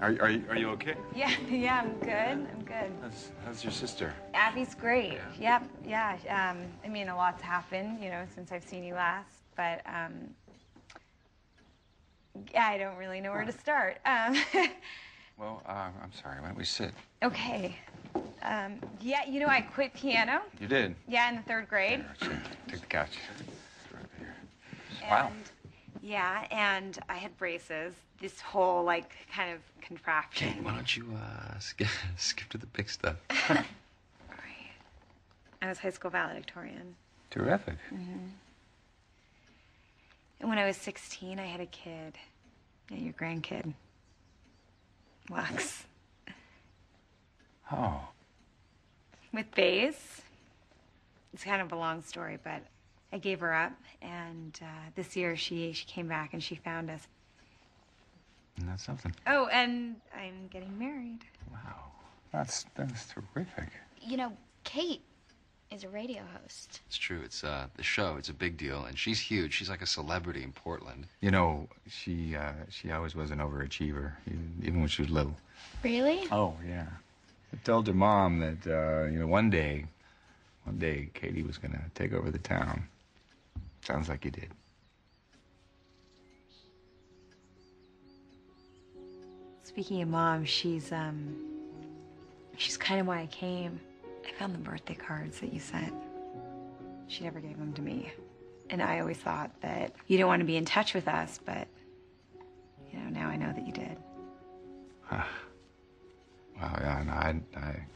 Are, are, you, are you okay? Yeah, yeah, I'm good. I'm good. How's, how's your sister? Abby's great. Yep, yeah. Um, I mean, a lot's happened, you know, since I've seen you last, but um, yeah, I don't really know where to start. Um, Well, uh, I'm sorry. Why don't we sit? okay. Um, yeah, you know, I quit piano. You did. Yeah, in the third grade. Take the couch. Right here. Wow. Yeah, and I had braces. This whole like kind of contraption. Why don't you uh, skip, skip to the big stuff? Right. I was high school valedictorian. Terrific. And when I was 16, I had a kid. Yeah, your grandkid. Lux. Oh. With Baze. It's kind of a long story, but I gave her up. And uh, this year she, she came back and she found us. And that's something. Oh, and I'm getting married. Wow. That's that's terrific. You know, Cate is a radio host. It's true. It's uh, the show. It's a big deal, and she's huge. She's like a celebrity in Portland. You know, she uh, she always was an overachiever, even, even when she was little. Really? Oh yeah. I told her mom that uh, you know one day, one day Katie was gonna take over the town. Sounds like you did. Speaking of mom, she's um she's kind of why I came. I found the birthday cards that you sent. She never gave them to me. And I always thought that you didn't want to be in touch with us, but you know, now I know that you did. Wow. Yeah. No, I I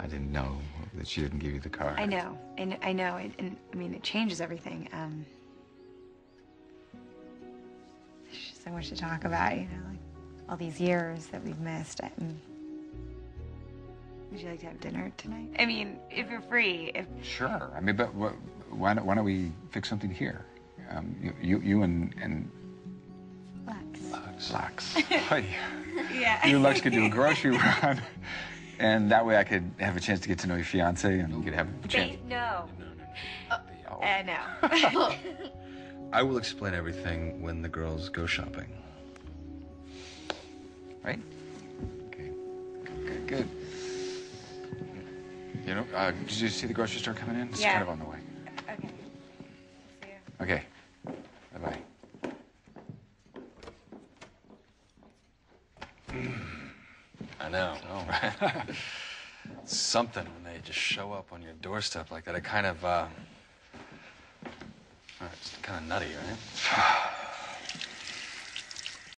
I didn't know that she didn't give you the card. I know. And I know and, and I mean it changes everything. Um there's just so much to talk about, you know, like all these years that we've missed. Um, would you like to have dinner tonight? I mean, if you're free, if Sure. I mean, but wh- why don't, why don't we fix something here? Um, you, you, you and and Lux. Lux. Hi. Yeah. You and Lux could do a grocery run, and that way I could have a chance to get to know your fiance, and you could have a chance. They, no. Oh. Uh, no. I will explain everything when the girls go shopping. Right? Okay. Good. Good. You know, uh, did you see the grocery store coming in? It's Yeah. kind of on the way. okay. See you. Okay. Bye bye. I know. Oh. Something when they just show up on your doorstep like that. It kind of, uh, it's kind of nutty, right?